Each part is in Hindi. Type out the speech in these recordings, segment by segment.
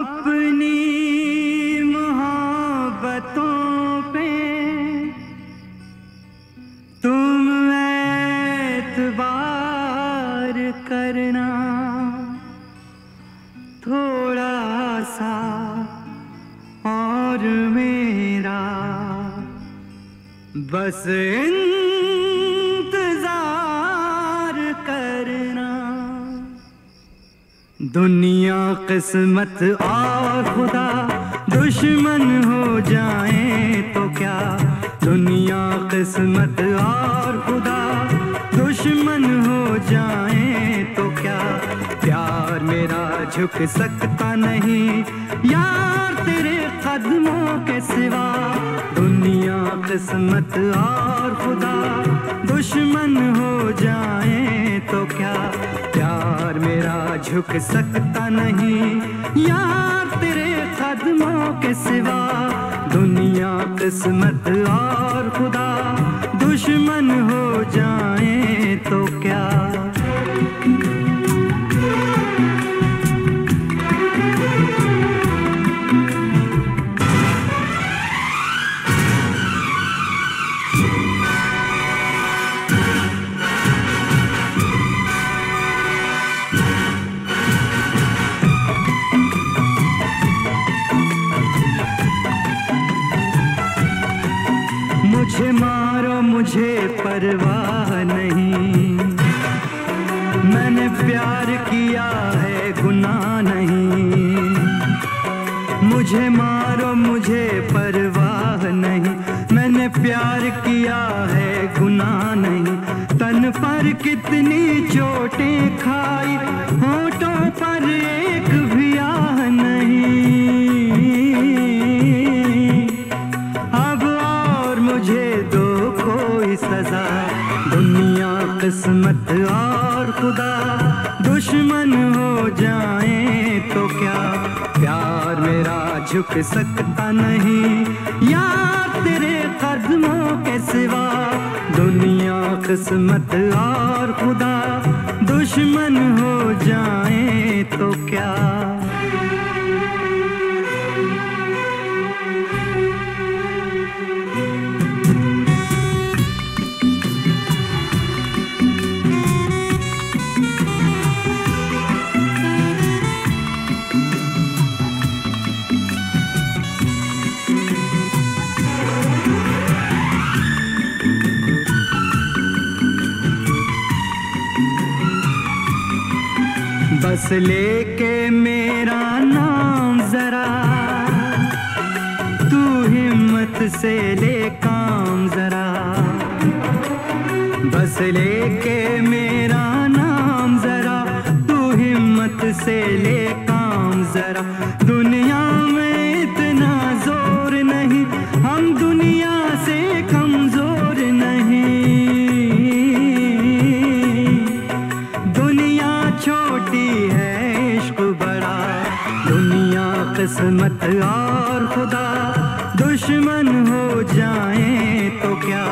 अपनी तुम करना थोड़ा सा और मेरा बस इंतज़ार दुनिया किस्मत और खुदा, दुश्मन हो जाए तो क्या? दुनिया किस्मत और खुदा, दुश्मन हो जाए तो क्या? प्यार मेरा झुक सकता नहीं, यार तेरे कदमों के सिवा। दुनिया किस्मत और खुदा, दुश्मन हो जाए तो क्या? प्यार मेरा झुक सकता नहीं। यार तेरे कदमों के सिवा दुनिया, किस्मत और खुदा। दुश्मन हो जाए मुझे मारो, मुझे परवाह नहीं। मैंने प्यार किया है, गुनाह नहीं। मुझे मारो, मुझे परवाह नहीं। मैंने प्यार किया है, गुनाह नहीं। तन पर कितनी चोटें खाई, होठों पर एक भी आह किस्मत और खुदा, दुश्मन हो जाए तो क्या? प्यार मेरा झुक सकता नहीं। यार तेरे कदमों के सिवा, दुनिया, किस्मत और खुदा, दुश्मन हो जाए तो क्या? बस लेके मेरा नाम जरा। तू हिम्मत से ले काम जरा। बस लेके मेरा नाम जरा। तू हिम्मत से ले काम जरा। दुनिया किस्मत और खुदा, दुश्मन हो जाए तो क्या?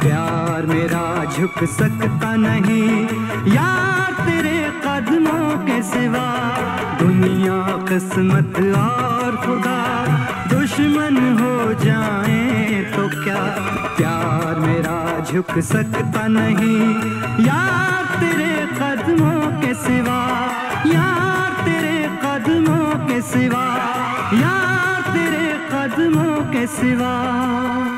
प्यार मेरा झुक सकता नहीं, यार तेरे कदमों के सिवा। दुनिया किस्मत और खुदा, दुश्मन हो जाए तो क्या? प्यार मेरा झुक सकता नहीं, यार तेरे कदमों के सिवा। यार तेरे कदमों के सिवा। यार तेरे कदमों के सिवा।